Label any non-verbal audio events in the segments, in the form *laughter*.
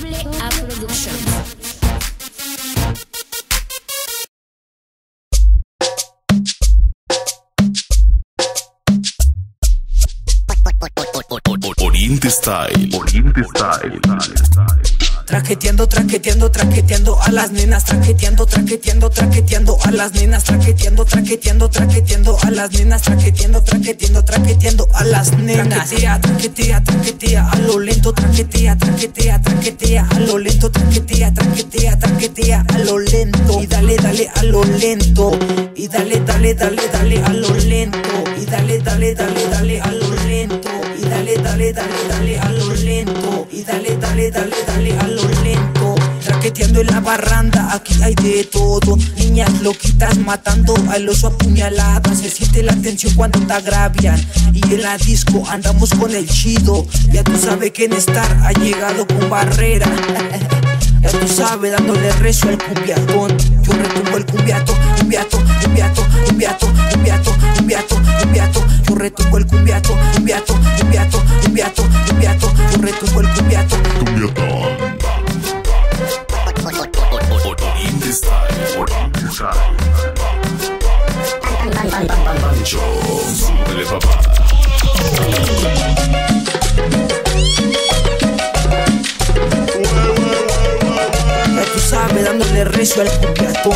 Doble A Productions. Oriente Style. Oriente Style. Traqueteando, traqueteando, traqueteando a las nenas, traqueteando, traqueteando, traqueteando a las nenas, traqueteando, traqueteando, traqueteando a las nenas, traqueteando, traqueteando, traqueteando a las nenas. Traquetea, traquetea, traquetea a lo lento, traquetea, traquetea, traquetea a lo lento, traquetea, traquetea, traquetea a lo lento. Y dale, dale a lo lento. Y dale, dale, dale, dale a lo lento. Y dale, dale, dale, dale a lo lento. Y dale, dale, dale, dale a lo lento. Y dale, dale, dale, dale a lo. En la barranda, aquí hay de todo. Niñas loquitas matando al oso apuñaladas. Se siente la tensión cuando te agravian. Y en la disco andamos con el chido. Ya tú sabes que en estar ha llegado con barrera. *laughs* Ya tú sabes, dándole rezo al cumbiatón. Yo retumbo el cumbiato, cumbiato, cumbiato, cumbiato, cumbiato, cumbiato, cumbiato. Yo retumbo el cumbiato, cumbiato, cumbiato, cumbiato, cumbiato. Yo retumbo el cumbiato. Oriente Oriente dándole rezo al cumbiatón.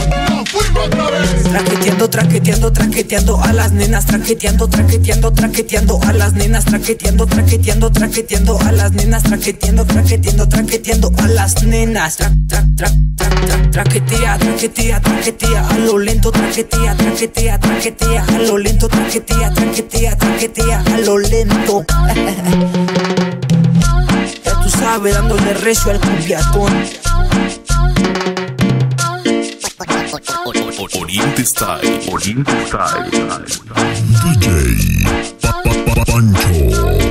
Traqueteando, traqueteando, traqueteando a las nenas, traqueteando, traqueteando, traqueteando a las nenas, traqueteando, traqueteando, traqueteando a las nenas, traqueteando, traqueteando, traqueteando a las nenas. Tra, tra, tra, tra, tra, traquetea, traquetea, traquetea a lo lento, traquetea, traquetea, traquetea a lo lento, traquetea, traquetea, traquetea a lo lento. *laughs* Ya tú sabes, dándole rezo al cumbiatón. Style. Oriente Style. DJ Pa- Pa- Pa- Pancho.